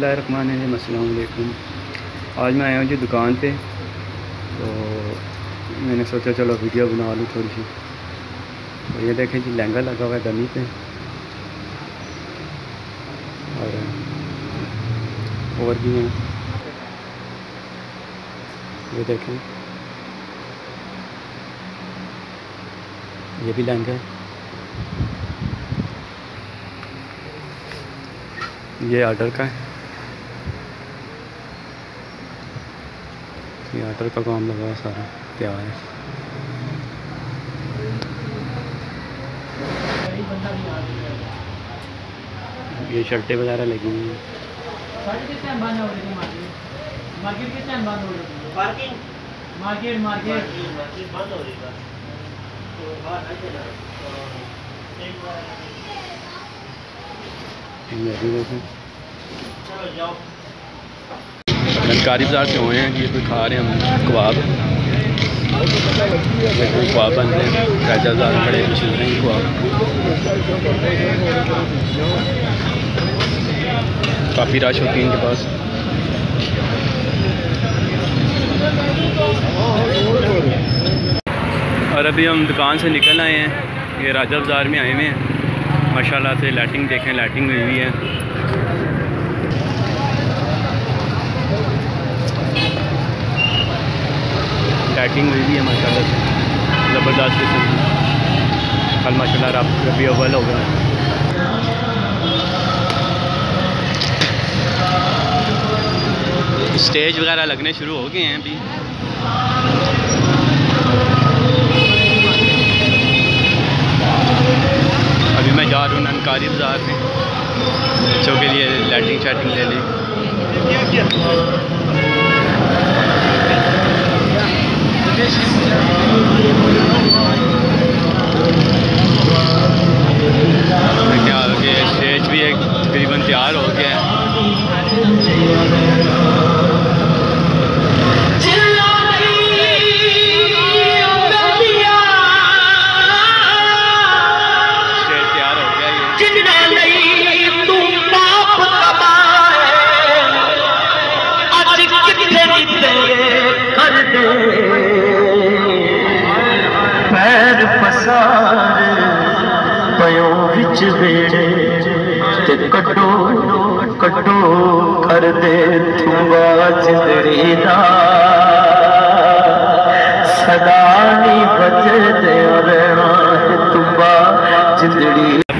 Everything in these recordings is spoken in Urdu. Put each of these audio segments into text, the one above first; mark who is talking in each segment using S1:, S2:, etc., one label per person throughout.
S1: اللہ الرحمن الرحیم، السلام علیکم۔ آج میں آیا ہوں جی دکان پہ، تو میں نے سوچا چلو ویڈیو بنا لوں تھوڑی سی۔ تو یہ دیکھیں جی لہنگا لگا ہوا ہے ڈمی پہ۔ اور اور بھی ہیں۔ یہ دیکھیں۔ یہ بھی لہنگا ہے۔ یہ آرڈر کا ہے۔ آرڈر کا کام لگا ہے سارا تیار ہے یہ شرٹیں وغیرہ لگی ہوئی ہیں
S2: مارکیٹ مارکیٹ
S1: بازار سے ہوئے ہیں یہ کوئی کھا رہے ہیں ہم کباب یہ کباب بن رہے ہیں راجہ بازار میں بڑے چل رہے ہیں کباب کافی رش ہوتی ہے ان کے پاس اور ابھی ہم دکان سے نکل آئے ہیں یہ راجہ بازار میں آئے ہوئے ہیں ماشاء اللہ سے لائٹنگ دیکھیں لائٹنگ ہوئی ہوئی ہے لائٹنگ ہوئی ہوئی ہے ماشاء اللہ سے۔ زبردست قسم کی۔ کل ماشاء اللہ رب ربی اول ہو گیا اسٹیج وغیرہ لگنے شروع ہو گئے ہیں ابھی۔ ابھی میں جا رہا ہوں، ننکاری بازار میں بچوں کے لیے لائٹنگ شائٹنگ لے لیں کیا ہو گیا اسٹیج بھی ایک تقریباً تیار ہو گیا ہے اسٹیج تیار ہو گیا
S3: کٹو کٹو، کر دے صدا
S1: نہیں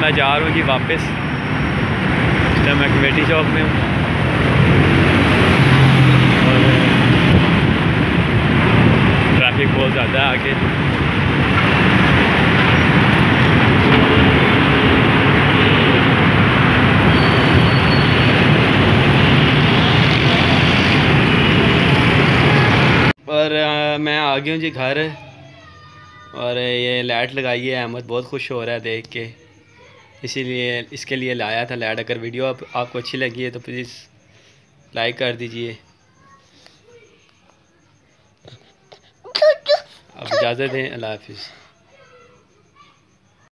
S1: میں جا رہا ہوں جی واپس۔ میں کمیٹی شاپ میں ہوں۔ ٹریفک بہت زیادہ ہے آگے۔ اور میں آ گیا ہوں جی گھر۔ اور یہ لائٹ لگائی ہے احمد بہت خوش ہو رہا ہے دیکھ کے۔ اسی لیے، اس کے لیے لایا تھا لائٹ اگر ویڈیو آپ آپ کو اچھی لگی ہے تو پلیز لائک کر دیجیے۔ اب اجازت دیں، اللہ حافظ۔